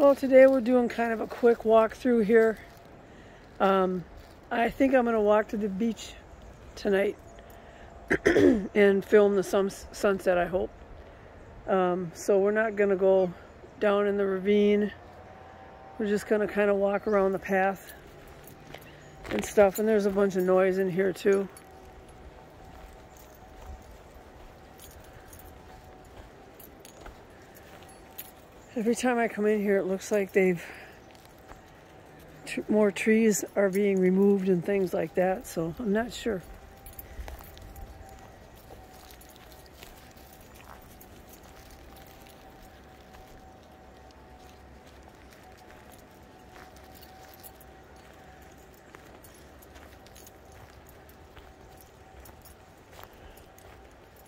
Well, today we're doing kind of a quick walk through here. Um, I think I'm going to walk to the beach tonight and film the sun sunset, I hope. Um, so we're not going to go down in the ravine. We're just going to kind of walk around the path and stuff. And there's a bunch of noise in here too. Every time I come in here, it looks like they've more trees are being removed and things like that. So I'm not sure.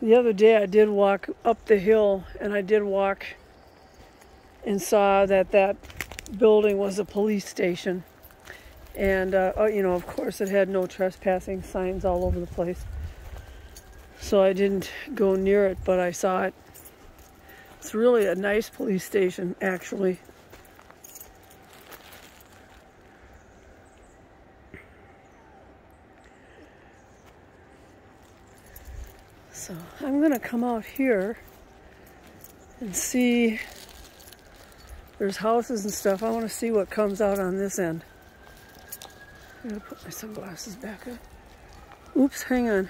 The other day I did walk up the hill and I did walk and saw that that building was a police station. And, uh, oh, you know, of course, it had no trespassing signs all over the place. So I didn't go near it, but I saw it. It's really a nice police station, actually. So I'm going to come out here and see there's houses and stuff. I want to see what comes out on this end. I'm going to put my sunglasses back up. Oops, hang on.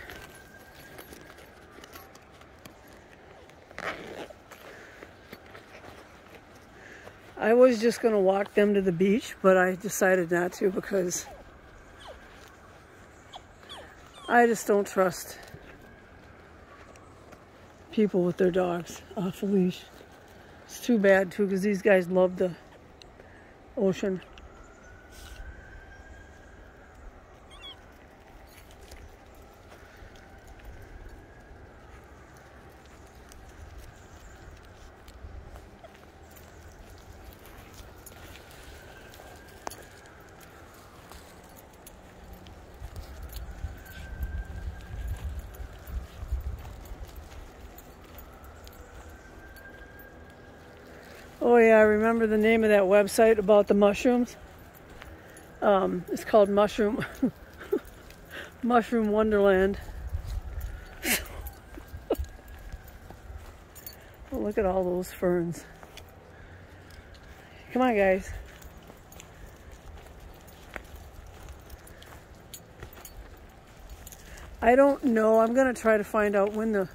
I was just going to walk them to the beach, but I decided not to because I just don't trust people with their dogs off a leash. It's too bad too because these guys love the ocean. Oh yeah, I remember the name of that website about the mushrooms. Um, it's called Mushroom Mushroom Wonderland. oh, look at all those ferns. Come on, guys. I don't know. I'm going to try to find out when the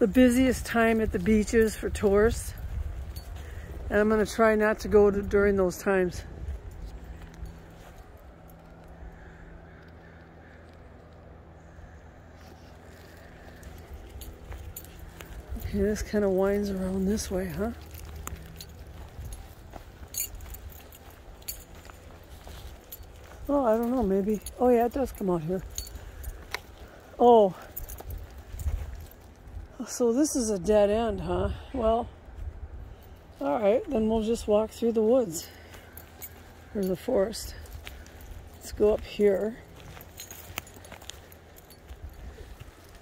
the busiest time at the beach is for tourists. And I'm going to try not to go to, during those times. Okay, this kind of winds around this way, huh? Oh, I don't know, maybe. Oh, yeah, it does come out here. Oh. So this is a dead end, huh? Well, all right, then we'll just walk through the woods or the forest. Let's go up here.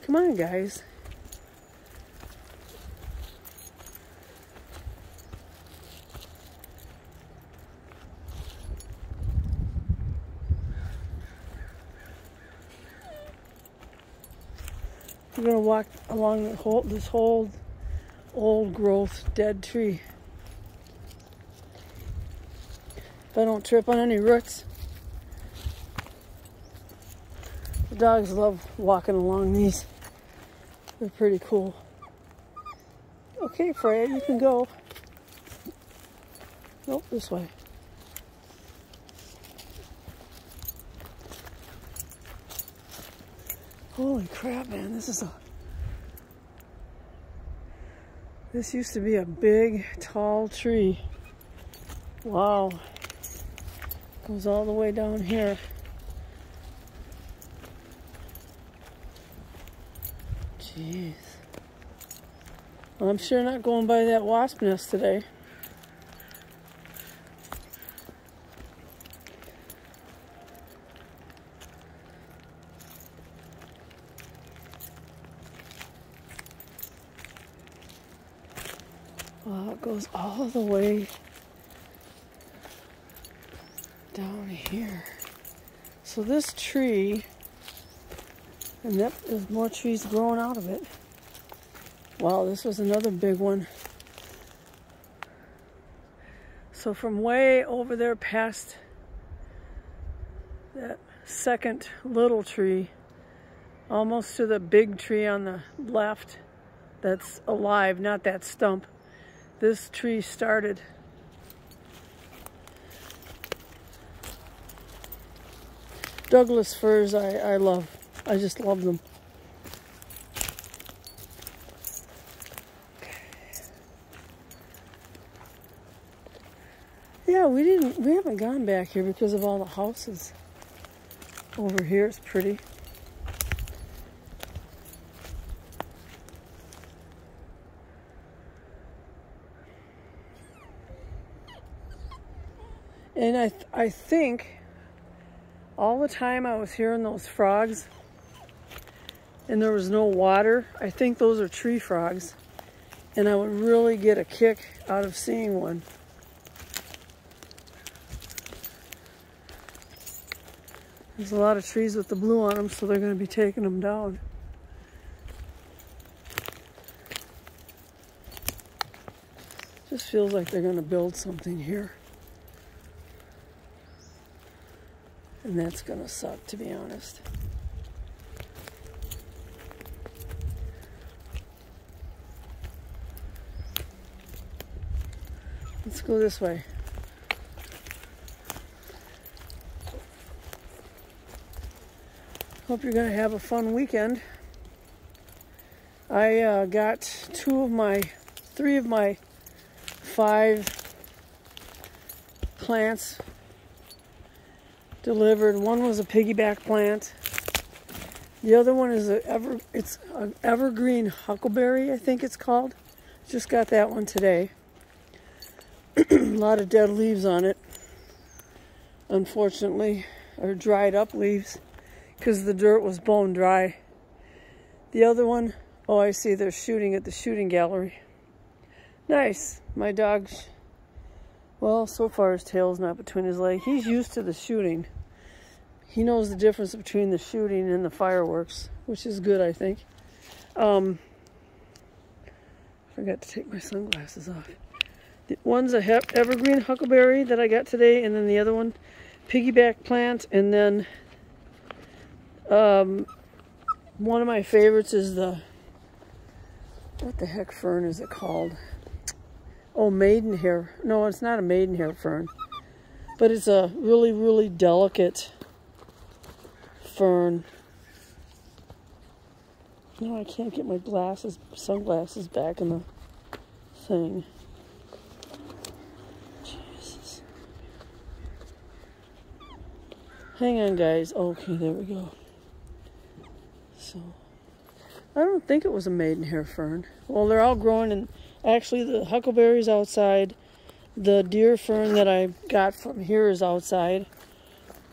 Come on, guys. We're gonna walk along whole, this whole old growth dead tree. If I don't trip on any roots. The dogs love walking along these. They're pretty cool. Okay, Fred, you can go. Nope, this way. Holy crap, man, this is a... This used to be a big, tall tree. Wow. Goes all the way down here. Jeez. Well, I'm sure not going by that wasp nest today. Wow, it goes all the way down here. So this tree, and that there's more trees growing out of it. Wow, this was another big one. So from way over there past that second little tree, almost to the big tree on the left that's alive, not that stump, this tree started. Douglas firs I, I love. I just love them. Yeah, we didn't we haven't gone back here because of all the houses. Over here it's pretty. And I, th I think all the time I was hearing those frogs and there was no water, I think those are tree frogs. And I would really get a kick out of seeing one. There's a lot of trees with the blue on them, so they're going to be taking them down. Just feels like they're going to build something here. And that's going to suck, to be honest. Let's go this way. Hope you're going to have a fun weekend. I uh, got two of my, three of my five plants delivered. One was a piggyback plant. The other one is a ever it's an evergreen huckleberry, I think it's called. Just got that one today. a lot of dead leaves on it. Unfortunately, or dried up leaves because the dirt was bone dry. The other one, oh, I see they're shooting at the shooting gallery. Nice. My dog's well, so far his tail's not between his legs. He's used to the shooting. He knows the difference between the shooting and the fireworks, which is good, I think. Um, forgot to take my sunglasses off. The one's a evergreen huckleberry that I got today, and then the other one, piggyback plant, and then um, one of my favorites is the, what the heck fern is it called? Oh, maidenhair. No, it's not a maidenhair fern. But it's a really, really delicate fern. No, I can't get my glasses, sunglasses back in the thing. Jesus. Hang on, guys. Okay, there we go. So, I don't think it was a maidenhair fern. Well, they're all growing and Actually, the huckleberry's outside. The deer fern that I got from here is outside.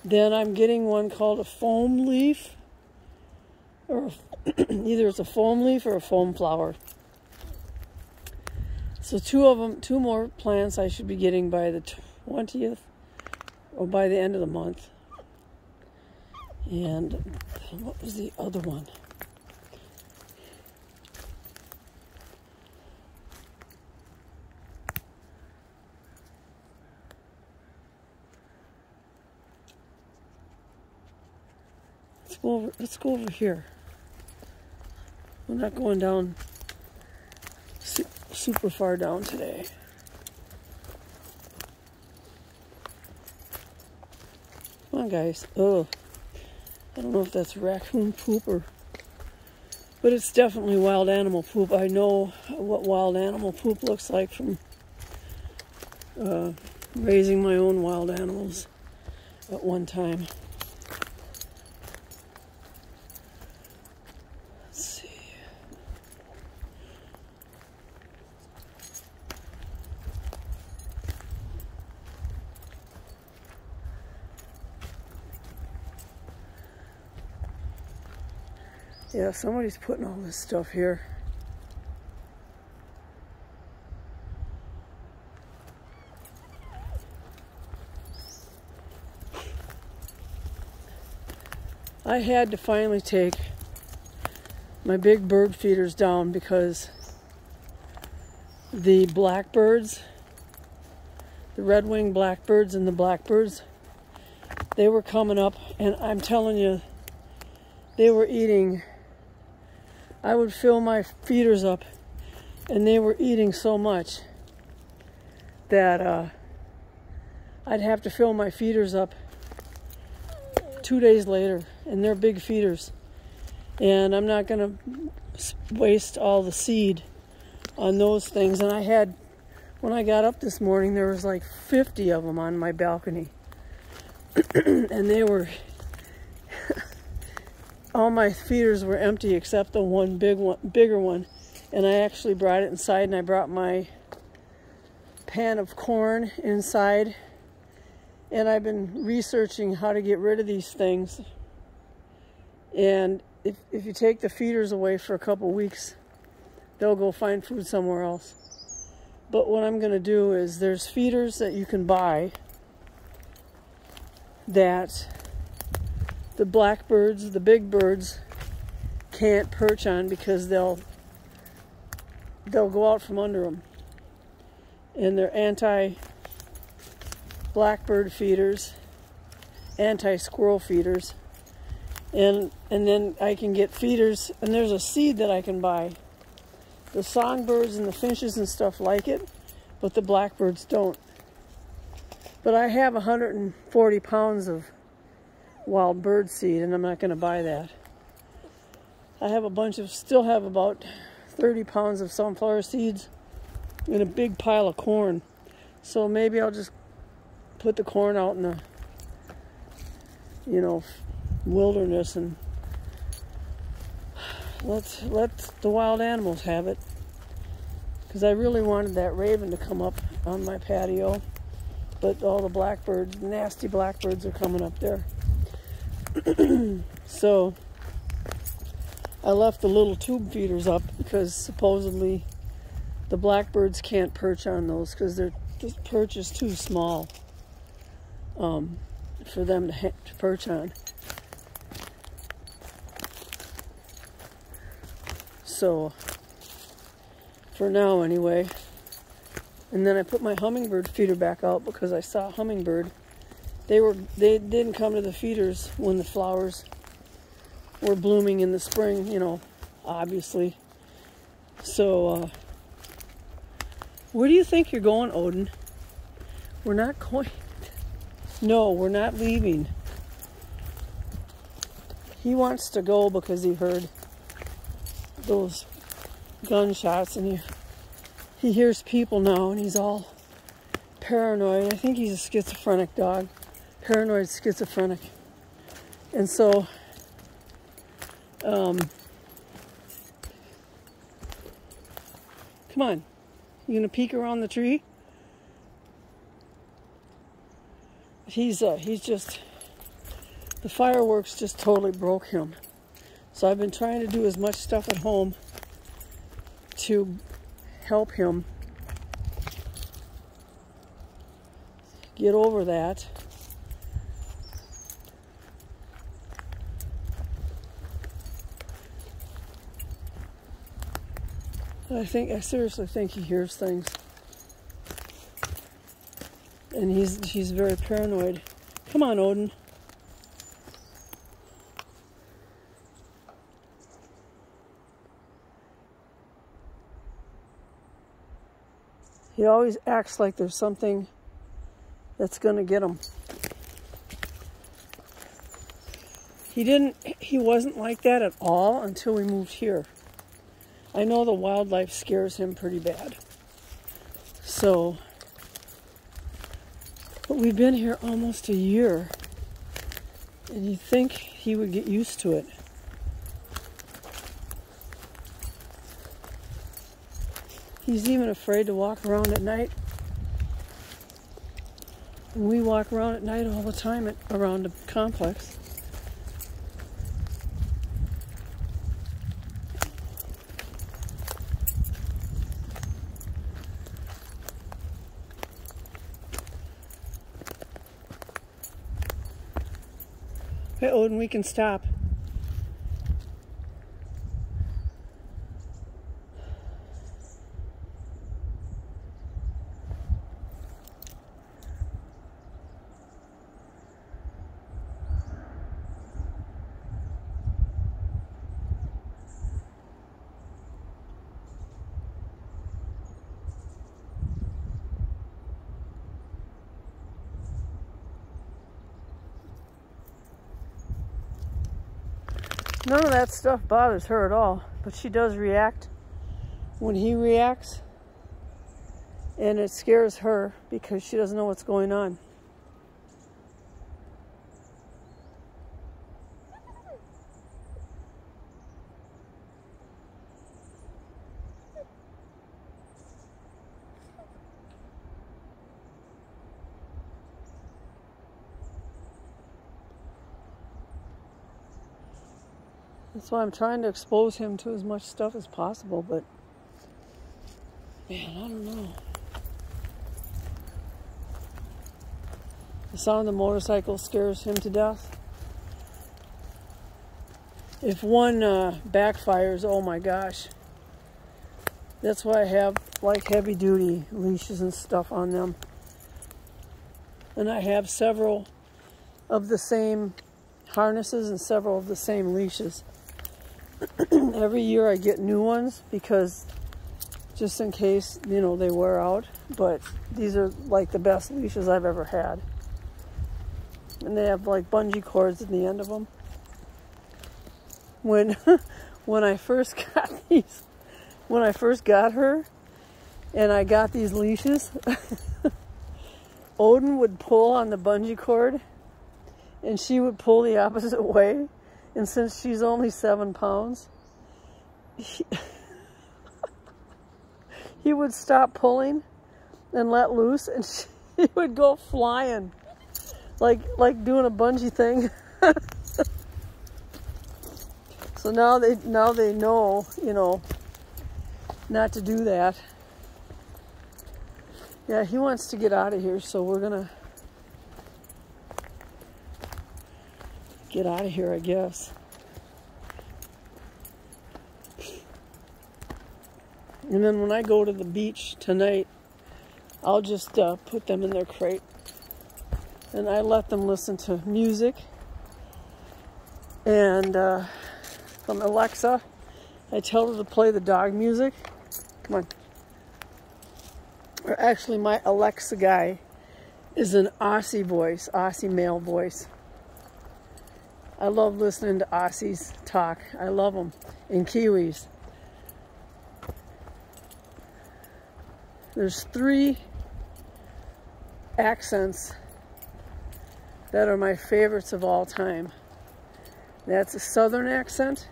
Then I'm getting one called a foam leaf. Or either it's a foam leaf or a foam flower. So two of them, two more plants I should be getting by the 20th or by the end of the month. And what was the other one? Go over, let's go over here. We're not going down su super far down today. Come on, guys. Oh, I don't know if that's raccoon poop or, but it's definitely wild animal poop. I know what wild animal poop looks like from uh, raising my own wild animals at one time. Yeah, somebody's putting all this stuff here. I had to finally take my big bird feeders down because the blackbirds, the red-winged blackbirds and the blackbirds, they were coming up and I'm telling you, they were eating. I would fill my feeders up and they were eating so much that uh, I'd have to fill my feeders up two days later, and they're big feeders. And I'm not going to waste all the seed on those things. And I had, when I got up this morning, there was like 50 of them on my balcony. and they were, all my feeders were empty except the one big one, bigger one. And I actually brought it inside and I brought my pan of corn inside and I've been researching how to get rid of these things. And if, if you take the feeders away for a couple weeks, they'll go find food somewhere else. But what I'm going to do is there's feeders that you can buy that the blackbirds, the big birds, can't perch on because they'll they'll go out from under them. And they're anti blackbird feeders, anti-squirrel feeders. And and then I can get feeders and there's a seed that I can buy. The songbirds and the finches and stuff like it, but the blackbirds don't. But I have 140 pounds of wild bird seed and I'm not going to buy that. I have a bunch of, still have about 30 pounds of sunflower seeds and a big pile of corn. So maybe I'll just put the corn out in the, you know, wilderness and let's let the wild animals have it. Because I really wanted that raven to come up on my patio, but all the blackbirds, nasty blackbirds, are coming up there. So I left the little tube feeders up because supposedly the blackbirds can't perch on those because their perch is too small um, for them to, to perch on. So, for now anyway. And then I put my hummingbird feeder back out because I saw a hummingbird. They were they didn't come to the feeders when the flowers were blooming in the spring, you know, obviously. So, uh, where do you think you're going, Odin? We're not going. No, we're not leaving. He wants to go because he heard those gunshots and he he hears people now and he's all paranoid. I think he's a schizophrenic dog. Paranoid schizophrenic. And so um Come on. You gonna peek around the tree? he's uh, he's just the fireworks just totally broke him. So I've been trying to do as much stuff at home to help him get over that. I think I seriously think he hears things and he's he's very paranoid. Come on, Odin. He always acts like there's something that's going to get him. He didn't he wasn't like that at all until we moved here. I know the wildlife scares him pretty bad. So but we've been here almost a year. And you think he would get used to it. He's even afraid to walk around at night. We walk around at night all the time at, around the complex. Odin, we can stop. That stuff bothers her at all, but she does react when he reacts, and it scares her because she doesn't know what's going on. That's why I'm trying to expose him to as much stuff as possible, but man, I don't know. The sound of the motorcycle scares him to death. If one uh, backfires, oh my gosh. That's why I have like heavy duty leashes and stuff on them. And I have several of the same harnesses and several of the same leashes. every year I get new ones because just in case, you know, they wear out. But these are like the best leashes I've ever had. And they have like bungee cords at the end of them. When when I first got these when I first got her and I got these leashes, Odin would pull on the bungee cord and she would pull the opposite way and since she's only seven pounds, he, he would stop pulling and let loose and she would go flying like like doing a bungee thing. so now they now they know, you know, not to do that. Yeah, he wants to get out of here, so we're gonna get out of here, I guess. And then when I go to the beach tonight, I'll just uh, put them in their crate. And I let them listen to music. And uh, from Alexa, I tell her to play the dog music. Come on. Or actually, my Alexa guy is an Aussie voice, Aussie male voice. I love listening to Aussies talk. I love them. And Kiwis. There's three accents that are my favorites of all time. That's a southern accent.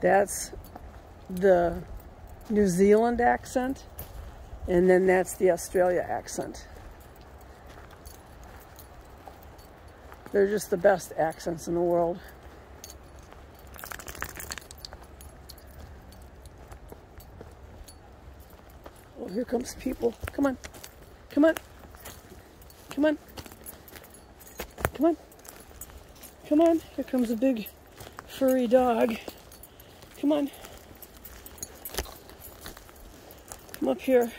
That's the New Zealand accent. And then that's the Australia accent. They're just the best accents in the world. Oh, here comes people. Come on. Come on. Come on. Come on. Come on. Here comes a big furry dog. Come on. Come up here.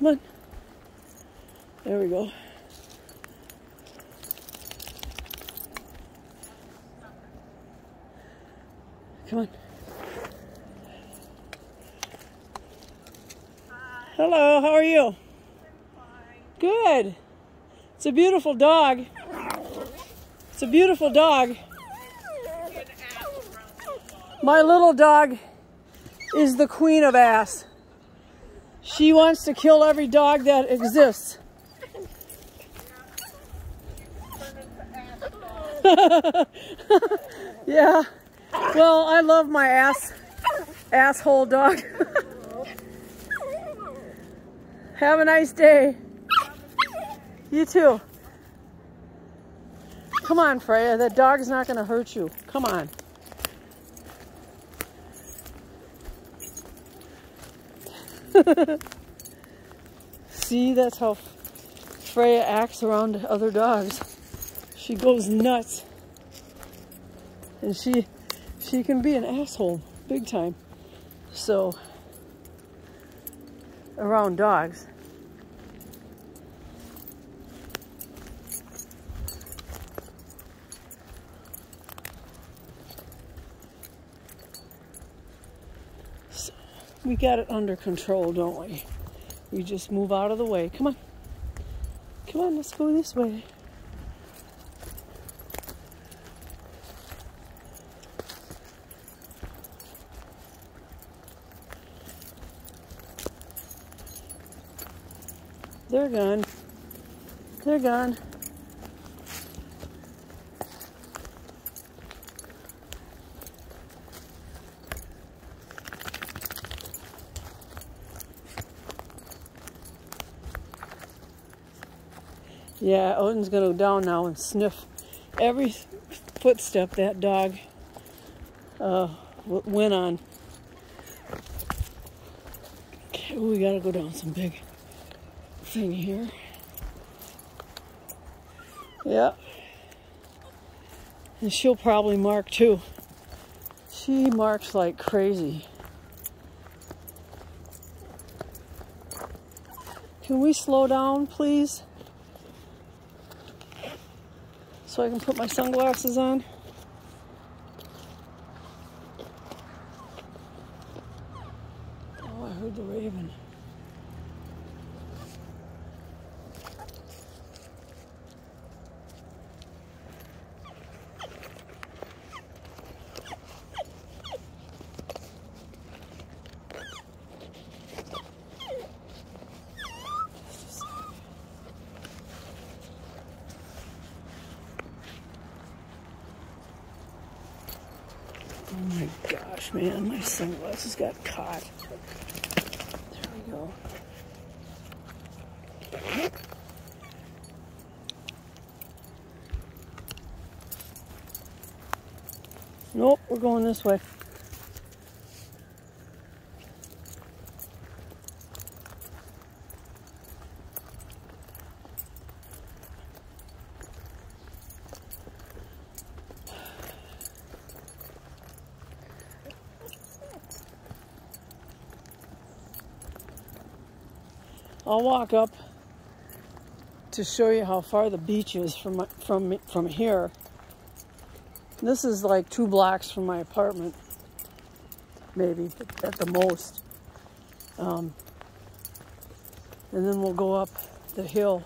Come on. There we go. Come on. Hello, how are you? Good. It's a beautiful dog. It's a beautiful dog. My little dog is the queen of ass. She wants to kill every dog that exists. yeah. Well, I love my ass asshole dog. Have a nice day. You too. Come on, Freya. That dog's not going to hurt you. Come on. See, that's how Freya acts around other dogs. She goes nuts. And she she can be an asshole big time. So around dogs. We got it under control, don't we? We just move out of the way. Come on. Come on, let's go this way. They're gone. They're gone. Yeah, Odin's gonna go down now and sniff every footstep that dog uh, went on. Okay, we gotta go down some big thing here. Yeah. And she'll probably mark too. She marks like crazy. Can we slow down, please? So I can put my sunglasses on. Oh, I heard the raven. Oh my gosh, man, my sunglasses got caught. There we go. Nope, we're going this way. I'll walk up to show you how far the beach is from from from here. This is like two blocks from my apartment, maybe at the most. Um, and then we'll go up the hill,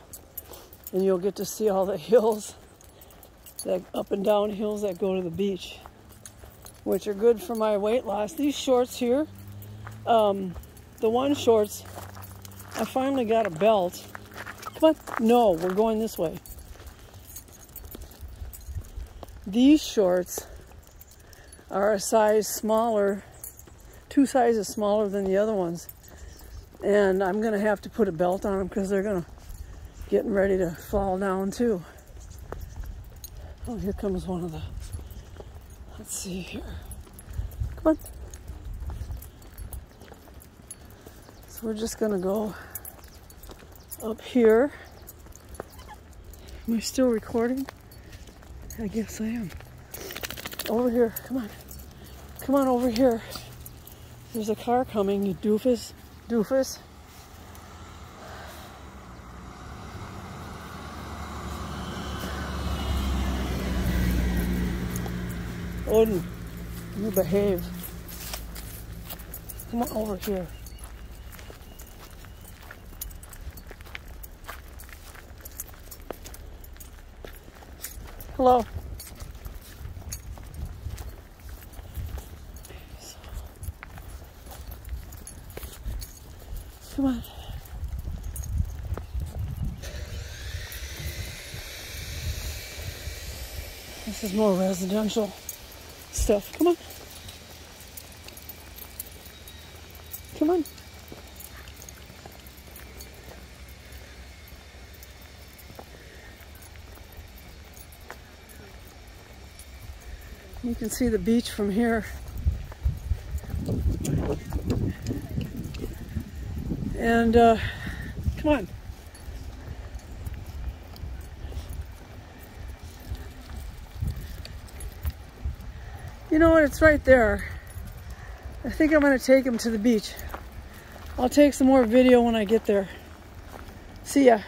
and you'll get to see all the hills, that up and down hills that go to the beach, which are good for my weight loss. These shorts here, um, the one shorts I finally got a belt. Come on. No, we're going this way. These shorts are a size smaller, two sizes smaller than the other ones. And I'm going to have to put a belt on them because they're going to getting ready to fall down too. Oh, here comes one of the, let's see here. Come on. We're just gonna go up here. Am I still recording? I guess I am. Over here, come on. Come on over here. There's a car coming, you doofus. Doofus. Odin, you behave. Come on over here. Hello. Come on. This is more residential stuff. Come on. Come on. You can see the beach from here. And uh, come on. You know what? It's right there. I think I'm going to take him to the beach. I'll take some more video when I get there. See ya.